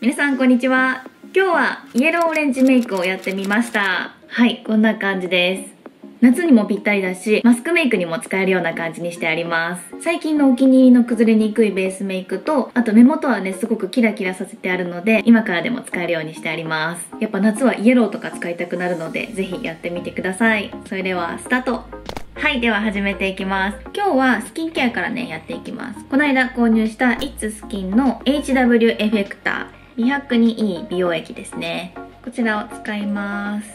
皆さんこんにちは今日はイエローオレンジメイクをやってみましたはいこんな感じです夏にもぴったりだし、マスクメイクにも使えるような感じにしてあります。最近のお気に入りの崩れにくいベースメイクと、あと目元はね、すごくキラキラさせてあるので、今からでも使えるようにしてあります。やっぱ夏はイエローとか使いたくなるので、ぜひやってみてください。それでは、スタートはい、では始めていきます。今日はスキンケアからね、やっていきます。この間購入した It's Skin の HW エフェクター。美白にいい美容液ですね。こちらを使います。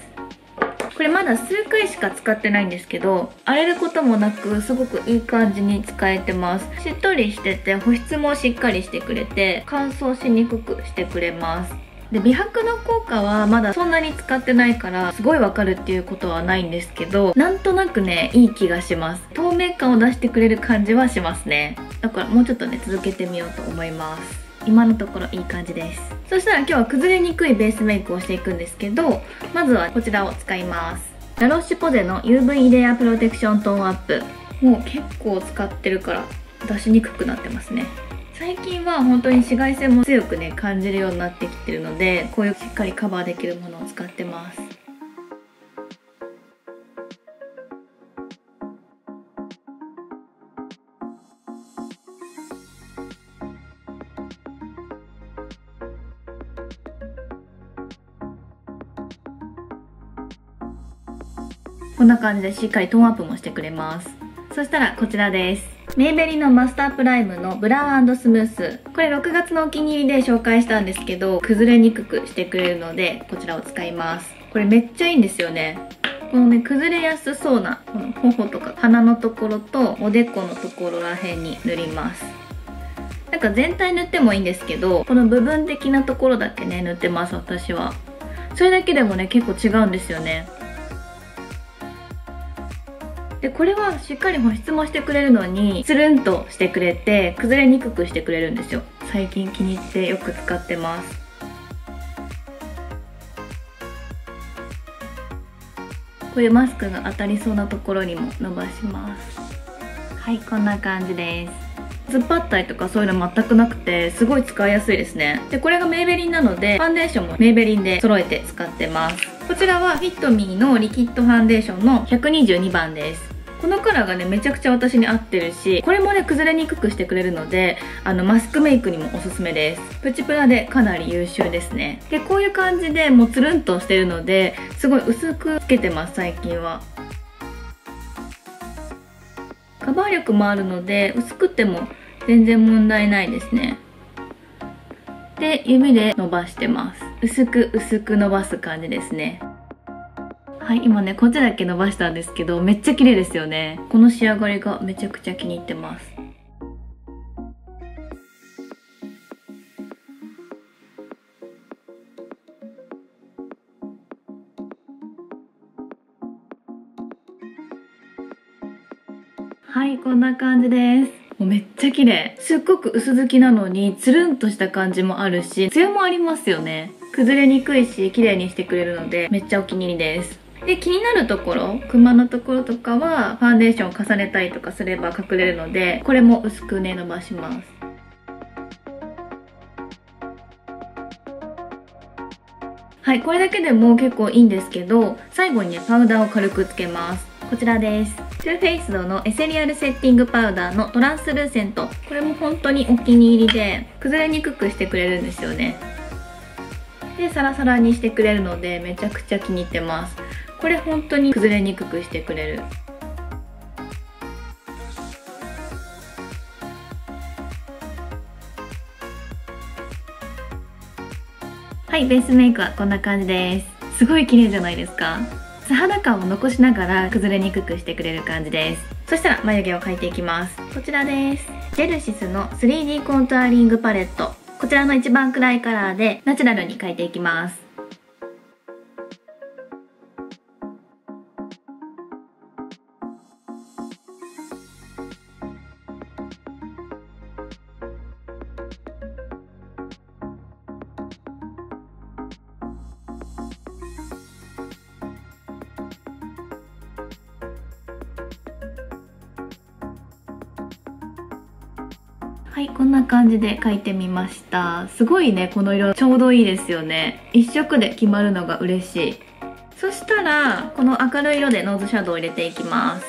これまだ数回しか使ってないんですけど荒れることもなくすごくいい感じに使えてます。しっとりしてて保湿もしっかりしてくれて乾燥しにくくしてくれます。で美白の効果はまだそんなに使ってないからすごいわかるっていうことはないんですけどなんとなくねいい気がします。透明感を出してくれる感じはしますね。だからもうちょっとね続けてみようと思います。今のところいい感じです。そしたら今日は崩れにくいベースメイクをしていくんですけどまずはこちらを使います。ラロッシュポゼの UV レアプロテクショントーンアップ。もう結構使ってるから出しにくくなってますね。最近は本当に紫外線も強くね感じるようになってきてるのでこういうしっかりカバーできるものを使ってます。こんな感じでしっかりトーンアップもしてくれます。そしたらこちらです。メイベリのマスタープライムのブラウンスムース。これ6月のお気に入りで紹介したんですけど崩れにくくしてくれるのでこちらを使います。これめっちゃいいんですよね。このね崩れやすそうなこの頬とか鼻のところとおでこのところらへんに塗ります。なんか全体塗ってもいいんですけどこの部分的なところだけね塗ってます私は。それだけでもね結構違うんですよね。でこれはしっかり保湿もしてくれるのにつるんとしてくれて崩れにくくしてくれるんですよ。最近気に入ってよく使ってます。こういうマスクが当たりそうなところにも伸ばします。はいこんな感じです。突っ張ったりとかそういうの全くなくてすごい使いやすいですね。でこれがメイベリンなのでファンデーションもメイベリンで揃えて使ってます。こちらはフィットミーのリキッドファンデーションの122番です。このカラーがねめちゃくちゃ私に合ってるしこれもね崩れにくくしてくれるのであのマスクメイクにもおすすめです。プチプラでかなり優秀ですね。でこういう感じでもうつるんとしてるのですごい薄くつけてます最近は。カバー力もあるので薄くても全然問題ないですね。で指で伸ばしてます。薄く薄く伸ばす感じですね。はい今ねこっちだけ伸ばしたんですけどめっちゃ綺麗ですよね。この仕上がりがめちゃくちゃ気に入ってます。はいこんな感じです。もうめっちゃ綺麗。すっごく薄付きなのにつるんとした感じもあるしツヤもありますよね。崩れにくいし綺麗にしてくれるのでめっちゃお気に入りです。で気になるところクマのところとかはファンデーションを重ねたりとかすれば隠れるのでこれも薄くね伸ばします。はいこれだけでも結構いいんですけど最後にねパウダーを軽くつけます。こちらです。トゥーフェイスドのエセリアルセッティングパウダーのトランスルーセント。これも本当にお気に入りで崩れにくくしてくれるんですよね。でサラサラにしてくれるのでめちゃくちゃ気に入ってます。これ本当に崩れにくくしてくれる。はいベースメイクはこんな感じです。すごい綺麗じゃないですか。素肌感を残しながら崩れにくくしてくれる感じです。そしたら眉毛を描いていきます。こちらです。ジェルシスの 3D コントゥアリングパレット。こちらの一番暗いカラーでナチュラルに描いていきます。はいこんな感じで描いてみました。すごいねこの色。ちょうどいいですよね。一色で決まるのが嬉しい。そしたらこの明るい色でノーズシャドウを入れていきます。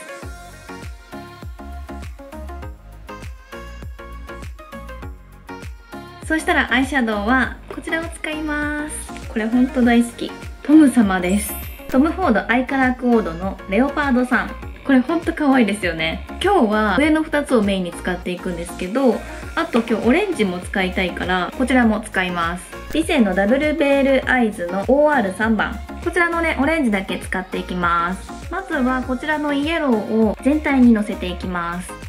そしたらアイシャドウはこちらを使います。これほんと大好き。トム様です。トム・フォードアイカラークオードのレオパードさん。これほんと可愛いですよね。今日は上の2つをメインに使っていくんですけどあと今日オレンジも使いたいからこちらも使います。リセンのダブルベールアイズの OR3 番こちらのねオレンジだけ使っていきます。まずはこちらのイエローを全体にのせていきます。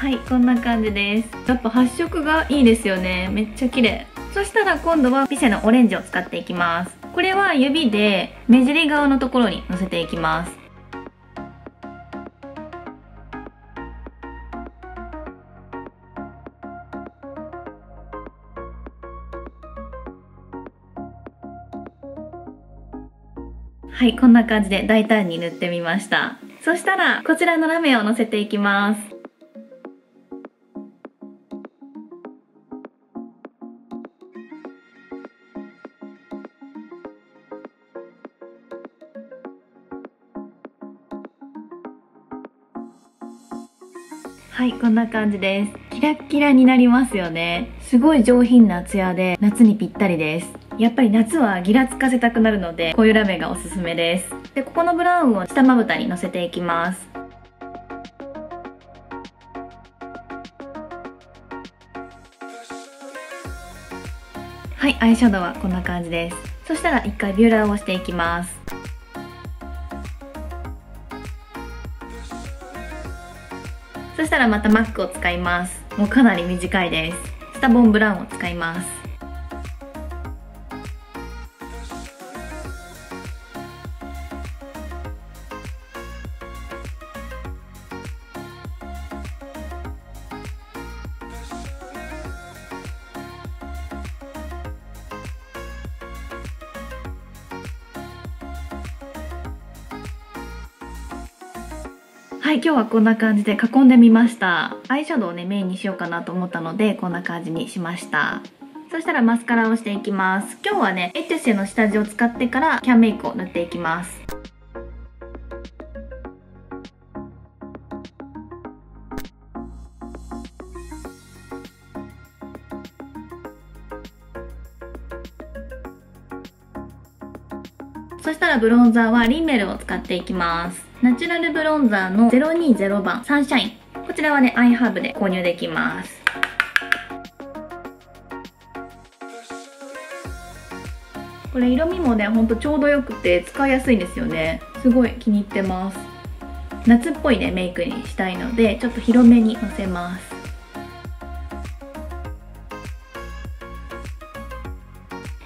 はいこんな感じです。やっぱ発色がいいですよね。めっちゃ綺麗。そしたら今度はピセのオレンジを使っていきます。これは指で目尻側のところにのせていきます。はいこんな感じで大胆に塗ってみました。そしたらこちらのラメをのせていきます。はいこんな感じです。キラッキラになりますよね。すごい上品なツヤで夏にぴったりです。やっぱり夏はギラつかせたくなるのでこういうラメがおすすめです。でここのブラウンを下まぶたにのせていきます。はいアイシャドウはこんな感じです。そしたら一回ビューラーをしていきます。したらまたマスクを使います。もうかなり短いです。スタボンブラウンを使います。はい今日はこんな感じで囲んでみました。アイシャドウをねメインにしようかなと思ったのでこんな感じにしました。そしたらマスカラをしていきます。今日はねエトゥセの下地を使ってからキャンメイクを塗っていきます。そしたらブロンザーはリンメルを使っていきます。ナチュラルブロンザーの020番サンシャイン。こちらはねアイハーブで購入できます。これ色味もねほんとちょうどよくて使いやすいんですよね。すごい気に入ってます。夏っぽいねメイクにしたいのでちょっと広めにのせます。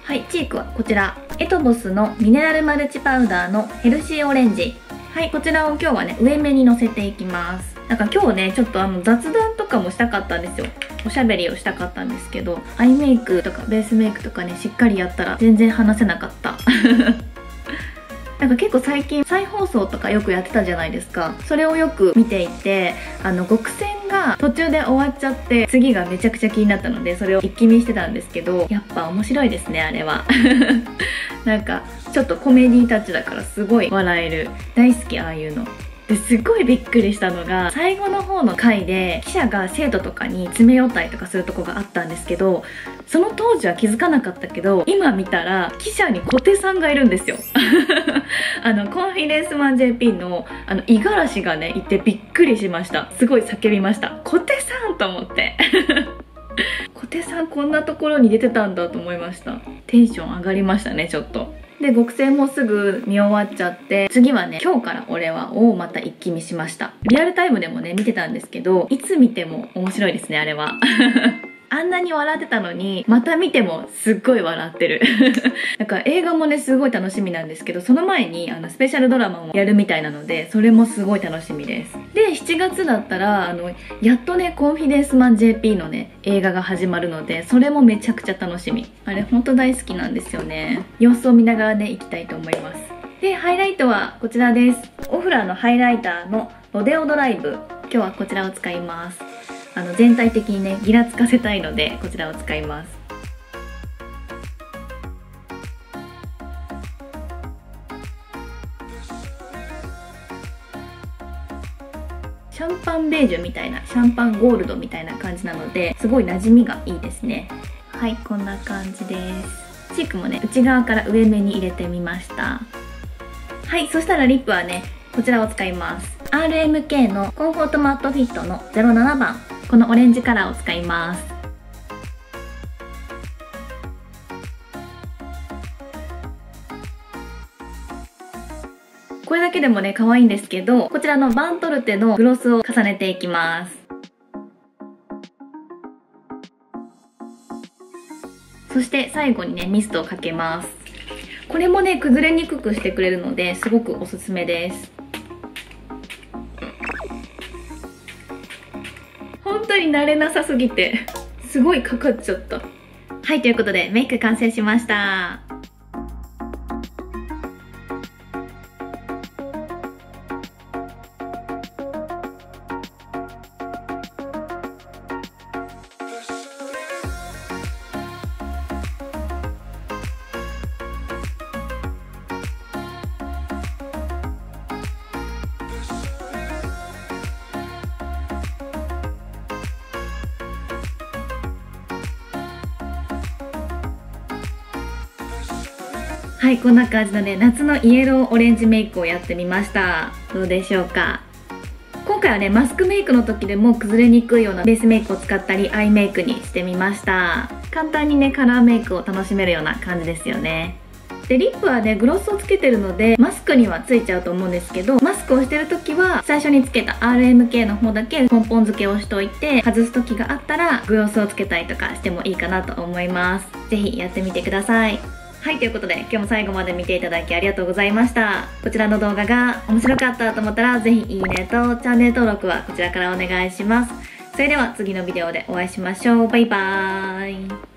はいチークはこちら。エトボスのミネラルマルチパウダーのヘルシーオレンジ。はいこちらを今日はね上目にのせていきます。なんか今日ねちょっとあの雑談とかもしたかったんですよ。おしゃべりをしたかったんですけどアイメイクとかベースメイクとかねしっかりやったら全然話せなかった。なんか結構最近再放送とかよくやってたじゃないですか。それをよく見ていてあの極戦が途中で終わっちゃって次がめちゃくちゃ気になったのでそれを一気見してたんですけどやっぱ面白いですねあれは。なんかちょっとコメディタッチだからすごい笑える大好きああいうのですごいびっくりしたのが最後の方の回で記者が生徒とかに詰め寄ったりとかするとこがあったんですけどその当時は気づかなかったけど今見たら記者に小手さんがいるんですよ。あのコンフィデンスマン JP のあの五十嵐がねいてびっくりしました。すごい叫びました。小手さんと思って。さんこんなところに出てたんだと思いました。テンション上がりましたねちょっと。で極戦もすぐ見終わっちゃって次はね今日から俺はをまた一気見しました。リアルタイムでもね見てたんですけどいつ見ても面白いですねあれは。あんなに笑ってたのに、また見てもすっごい笑ってる。なんか映画もね、すごい楽しみなんですけど、その前にあのスペシャルドラマもやるみたいなので、それもすごい楽しみです。で、7月だったら、あの、やっとね、コンフィデンスマン JP のね、映画が始まるので、それもめちゃくちゃ楽しみ。あれ、ほんと大好きなんですよね。様子を見ながらね、行きたいと思います。で、ハイライトはこちらです。オフラーのハイライターのロデオドライブ。今日はこちらを使います。あの全体的にねギラつかせたいのでこちらを使います。シャンパンベージュみたいなシャンパンゴールドみたいな感じなのですごい馴染みがいいですね。はいこんな感じです。チークもね内側から上目に入れてみました。はいそしたらリップはねこちらを使います。RMK のコンフォートマットフィットの07番。このオレンジカラーを使います。これだけでもね可愛いんですけどこちらのバントルテのグロスを重ねていきます。そして最後にねミストをかけます。これもね崩れにくくしてくれるのですごくおすすめです。慣れなさすぎてすごいかかっちゃった。はいということでメイク完成しました。はいこんな感じのね夏のイエローオレンジメイクをやってみました。どうでしょうか？今回はねマスクメイクの時でも崩れにくいようなベースメイクを使ったりアイメイクにしてみました。簡単にねカラーメイクを楽しめるような感じですよね。でリップはねグロスをつけてるのでマスクにはついちゃうと思うんですけどマスクをしてる時は最初につけた RMK の方だけポンポン付けをしといて外す時があったらグロスをつけたりとかしてもいいかなと思います。是非やってみてください。はい、ということで今日も最後まで見ていただきありがとうございました。こちらの動画が面白かったと思ったら是非いいねとチャンネル登録はこちらからお願いします。それでは次のビデオでお会いしましょう。バイバーイ。